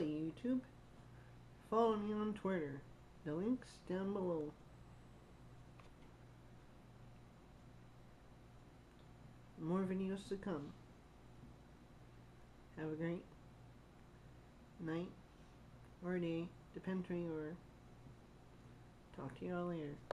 YouTube. Follow me on Twitter. The link's down below. More videos to come. Have a great night or day, depends where. Talk to y'all later.